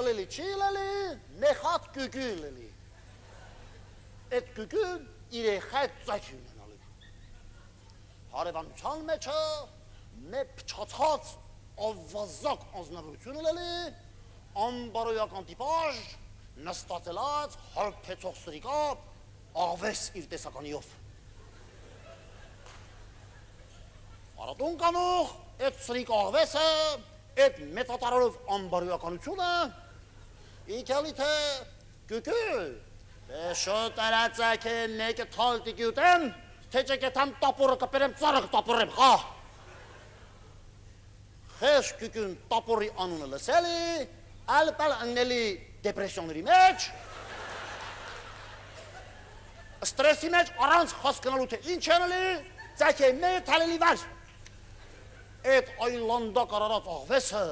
ըլելի չի լելի, մեխատ կուկու լելի։ Այդ կուկուն իրեխայ ծայք ունենալի։ Հարևանության մեջը մե փչացած ավազակ անznավորություն լելի, անբարոյական տիպաժ, նստածելած, հալփեցող սրիկա, աղվես իր տեսականիով։ Արատուն կանող, այդ սրիկ աղվեսը, այդ մեծատարով անբարոյականությունը, իքելի թե կուկու, շոտ արածակ է նեկը թալտիկի ուտեմ, թե չկետամ տապորը կպերեմ ծարը կտապորեմ, խա։ Խեշ կուկուն տապորի անունը լսելի, ալ պալ ըննելի դեպրեսիոնների մեջ, ստրեսի մեջ առանց խոսքնալու թե ինչ անելի, ծակ է մեր թալելի վար։ Այդ այն լանդակ արարած աղվեսը,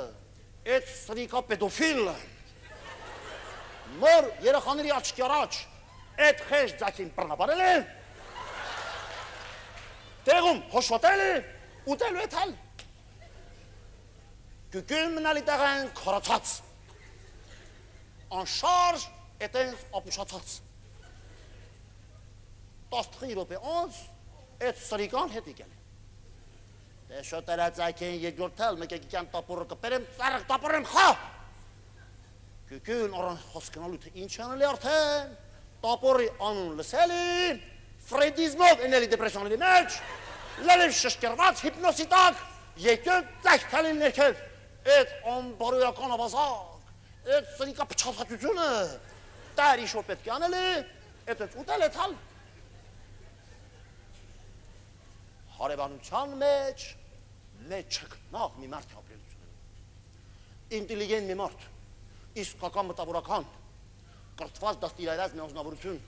այդ սրիկա պետոֆիլ, մոր երեխաների աչքի առաջ, այդ խեշ ձակին պրնապարել է, տեղում հոշվատել է, ուտելու է թալ։ Կուկյուն մնալի տեղեն քորացած, անշարժ էտենց ապուշացած։ 15 րոպե անց այդ սրիկան հետ եկել։ Դե շոտ արածակեն երկրորդալ մեկ եկան տապորը կպերեմ, ծառը տապորեմ խա։ Կուկյուն առան խոսքնալու թե ինչ անելի արդեն, տապորի անուն լսելի, ֆրեդիզմով էնելի դեպրեսիոնների մեջ, լալև շշկերված հիպնոսի տակ, եկել ծայք թալիլ ներքել, այդ անբարոյական ավազակ, այդ սրիկա փչացածությունը տար իշոր պետք է անել է, այդ այդ ուտել է թալ։ Հարևանության մեջ մեջ չկնաղ մի մարդ ապրելություն է։ Ինտելիգենտ մի մարդ, իսկական մտավորական, կրթված դաստիարած մի անձնավորություն,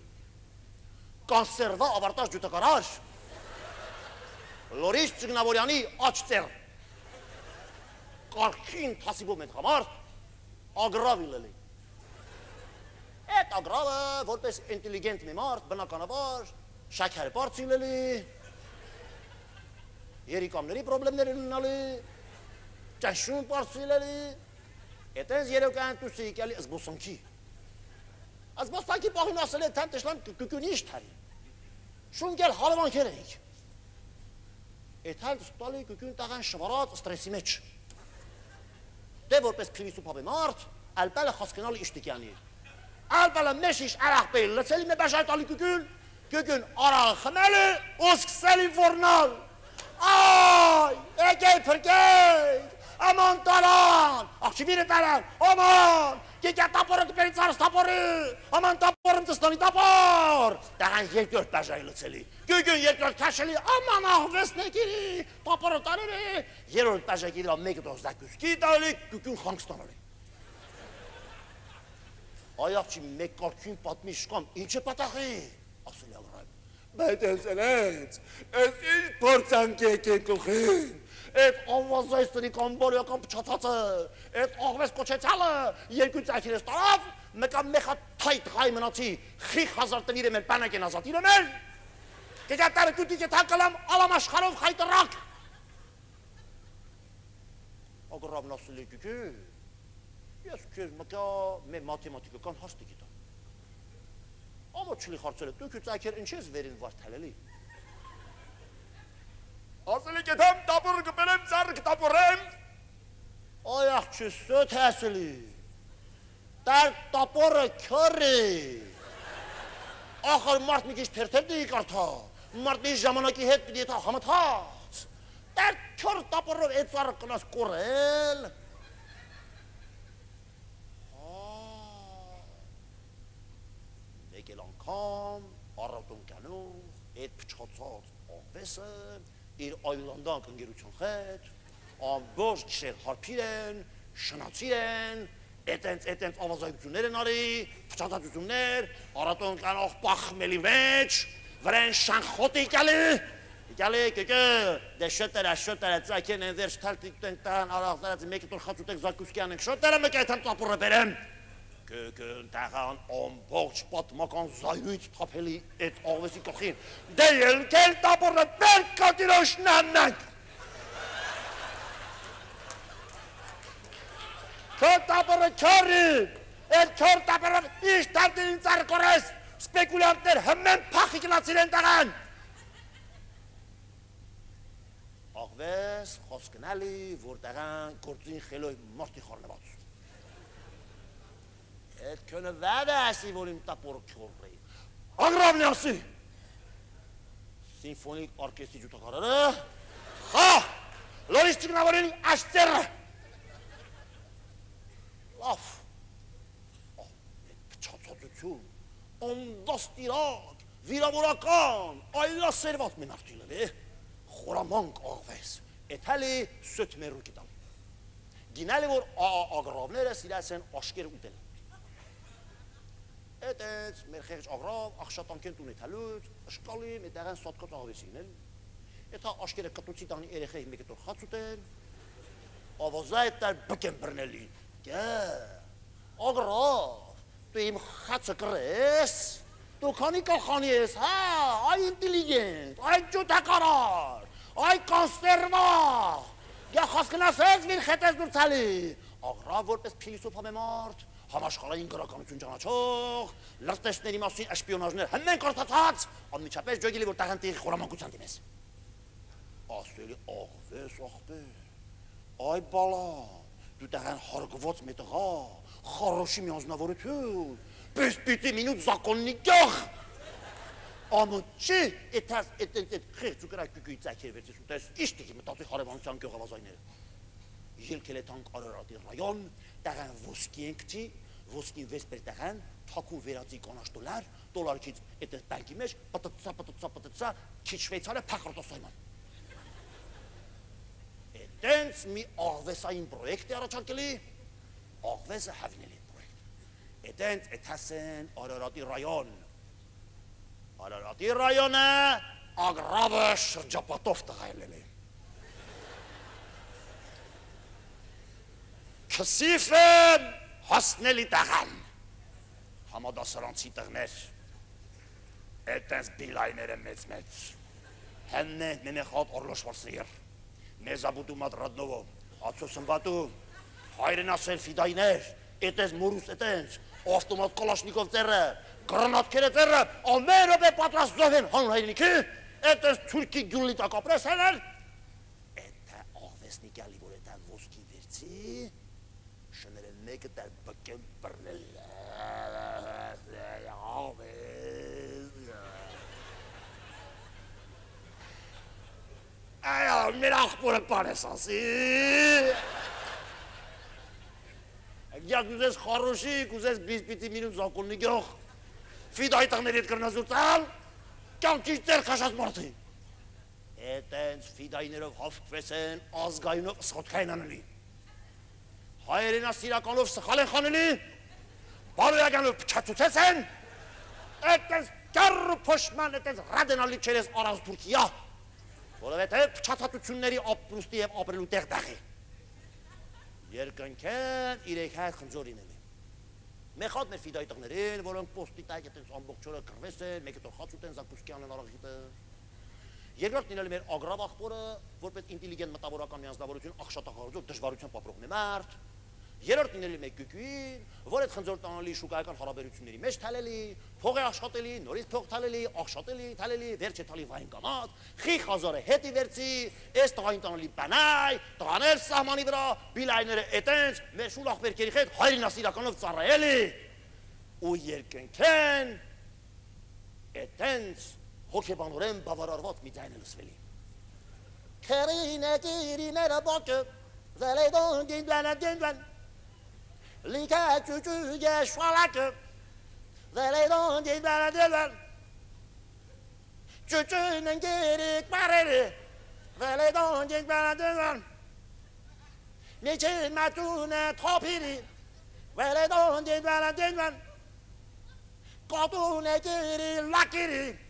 կանսերվա ավարտած ջութակարար, լորիշ ծգնավորյանի աչ ծեր, կարգին թասիբով մետ համարդ, ագրավ իլելի։ Այդ ագրավը որպես ինտելիգենտ մի մարդ, բնականաբար, շաքարը բարձ իլելի, երիկամների պրոբլեմներ ունենալի, ճաշուն բարձ իլելի, այդենց երեքան տուսի եկալի զբոսանքի։ Զբոսանքի պահին ասել է թան տշլան կկունի իշթարի։ Շունգել հալվանքեր ենք։ Այդ հալ ստալի կկուն տաղան շվարած ստրեսի մեջ դե որպես փիլիսոփա մարդ, ալպալը խոսքնալ իշտիկյանի։ Ալպալը մեշիշ արախ բել, լցելի մե բաշայ տալի կուկուն, կուկուն արախ խմելի, ոսկսելի որնալ։ Այ, եկեի փրկեի, աման տարան, աղջիվիրը տարան, աման, Կեկյա տապորը կպերի ծարս տապորի, աման տապորըմ տստանի տապոր, տաղան երկրորդ բաժայի լծելի, գյուգյուն երկրորդ քաշելի, աման ահվեսն է կիրի, տապորը տարերը, երորդ բաժայի կիրի, մեկը դոզդակուսկի տալի, գյուգյուն խանգստանալի։ Այ աղջի մեկ կարգին պատմի շկամ, ինչ է պատախի, ասել ալրայ, բայց ես երեց, ես ինչ փորձանք եկեն կուխին, այդ ավազայստերի կամբորյական փչացածը, այդ աղվես կոչեցյալը, երկու ծայքիրես տարավ, մեկա մեխա թայտ հայ մնացի, խիխ հազար տվիր եմ պանակ են ազատ իրեմ էլ, կեգատարը կուտի կետ հակալամ, ալամ աշխարով խայտրակ։ Ագրավն ասել է կուկի, ես կեզ մկա մե մաթեմատիկական հաստի գիտա։ Ամա չլի խարցել է, դուք ու ծայքեր ինչ ես վերին վարդալելի ասել եք եթե տապորը կպերեմ, ծառը կտապորեմ։ Այ աղջի սոտ հասելի։ Տար տապորը քորի։ Ախր մարդ մի քիչ թերթեր դի կարթա։ Մարդի ժամանակի հետ պիտի թա համաթած։ Տար քոր տապորով այդ ծառը կնաս կորել։ Եկել անգամ առատուն կանով այդ փչացած աղվեսը իր այլանդակ ընկերության հետ, ամբողջ գիշեր հարբիր են, շնացիր են, էտենց էտենց ավազայություններ են արի, փչացածություններ, արատոն կանող պախմելի մեջ, վրեն շանխոտի իկալի, իկալի կկը, դե շոտերա, շոտերա, ծակեն են վերջ թալտիկ տենք տան, արաղ մեկի տոր խացուտեք զակուսկյան ենք, շոտերը մեկ այդան տապուրը բերեմ, կգնդաղան ամբողջ պատմական զայույթ թափելի այդ աղվեսի կողին, դե ելքել տապորը մեր կատիրոշնաննանք։ Քո տապերը քարի։ Այդ քոր տապերը իշ դարձին ծարկորես։ Սպեկուլյանտներ հմեն փախի գնացին են տղան։ Աղվես խոսքնալի, որ տղան գործին խելոյ մարտի խորնված։ Այդ քոնը վադը ասի, որ իմ տապորը քորրի։ Ագրավն ասի։ Սիմֆոնիկ օրկեստրի ջութակարը։ Հա! Լորիս ճգնավորին աշտերը։ Լավ։ Փչացածություն, անդաստիրակ, վիրավորական, այլասերված մեն արտիլել է, խորամանք աղվես, էթալի սոտ մերու կիտալ։ Գինալի որ ագրավները սիրասեն աշկեր ուտել։ Էտեց մեր խեղճ ագրավ ախշատանքեն տուն էթալուց, աշկալի մետաղան սոտկոց աղվեսին էլ։ Էթա աշկերը կտուցի տանի երեխեի մեկը տոր խաց ուտեն, ավազա էտար բկեն բրնելի։ Գա, ագրավ, դու իմ խացը կրես, դու քանի կախանի ես, հա, այ ինտելիգենտ, այ ջութակարար, այ կոնսերվա, գա խոսքնասես վիր խետես դուր ցալի, ագրավ որպես փիլիսոփ համեմարդ, համաշխարհային գրականություն ճանաչող, լրտեսների մասին աշպիոնաժներ հնեն կորտացած, անմիջապես ջոգելի որ տաղանտի խորամանկության դիմես։ Ասելի աղվես աղբե, այ բալա, դու տաղան հարգված մի տղա, խարոշի մի անձնավորություն, պես պիտի մինուտ զակոննի գյող, ամոչի, էտաս, էտ, էտ, էտ, խեղծ ու գրակ կուկույի ծակեր վերցիս ու տես, իշտ եկի մտածի հարևանության գյողավազայները։ Ելքել է տանք արարատի ռայոն, տաղան ոսկի ենք չի, ոսկին վեսպեր տաղան, թակուն վերածի կանաշ դոլար, դոլարքից էտ էտ բանկի մեջ, պտտցա, պտտցա, պտտցա, քիչ շվեյցարը փախրտոսայման։ Էտենց մի աղվեսային պրոյեկտ է առաջարկելի, աղվեսը հավնելի պրոյեկտ։ Էտենց էթասեն Արարատի ռայոն, Արարատի ռայոնը ագրավը շրջապատով տղայելել է։ Քսիֆը հասնելի տղան, համադասարանցի տղներ, էտենց բիլայները մեծ մեծ, հեննե նենեխատ օրլոշվարսիր, մեզաբուտու մատրադնովո, ացո սմբատու, հայրենասեր ֆիդայներ, էտենց մորուս էտենց, ավտոմատ կոլաշնիկով ծերը, գրանատքերը ծերը, ամեն րոպե պատրաստ զոհ են հանուն հայրենիքի, էտենց թուրքի գյուլի տակ ապրես հենել, էտա աղվեսնիկյալի որ էտան ոսկի վերցի, մեկը դար բկեն բռնել, Այո, մեր աղբորը պարես ասի։ Գյակ ուզես խարոշի, կուզես բիսպիտի մինուտ զակոննի գյող, ֆիդ այտաղների հետ կրնազուրծալ, կյանքի ծեր խաշած մարդի։ Էտենց ֆիդայներով հավկվեսեն ազգայնով սխոտքային անելի։ Հայերենա սիրականով սխալ են խանելի, բարոյականով պչացուցես են, էտենց կարը փոշման, էտենց ռադենալի չերես առանց թուրքիա, որովհետև պչացածությունների ապրուստի և ապրելու տեղ դաղի երկնքեն իրեք հայ խնձորին են։ Մեխատ մեր ֆիդայի տղներին, որոնք պոստի տայք այտենց ամբողջ օրը կրվես են, մեկը տոր խաց ուտեն, զակուսկյան են արաղիտը։ Երկրորդ լինել մեր ագրավ աղբորը, որպես ինտելիգենտ մտավորական միանձնավորություն աղշատախարությունով դժվարությամբ ապրող մի մարդ, Երրորդ լինելի մեկ գյուկին, որ այդ խնձոր տանալի շուկայական հարաբերությունների մեջ թալելի, փող է աշխատելի, նորից փող թալելի, աշխատելի, թալելի, վերջը թալի վայն կամած, խի խազարը հետի վերցի, այս տղային տանալի բանայ, տղաներ սահմանի վրա, բիլայները էտենց, մեր շուլ աղբերքերի հետ հայրենասիրականով ծառայելի, ու երկնքեն, էտենց Hokeban rem bavar arvat mi dayne nusveli. Kerine kirine re bakı. Zeleydon dindvene dindven. Like küçü geç falakı. Zeleydon dindvene dindven. Küçünün girik bareri. Zeleydon dindvene dindven. Niçin metune topiri. Zeleydon dindvene dindven. Kadune giri lakiri.